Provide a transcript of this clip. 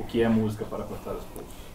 o que é música para cortar os pulsos.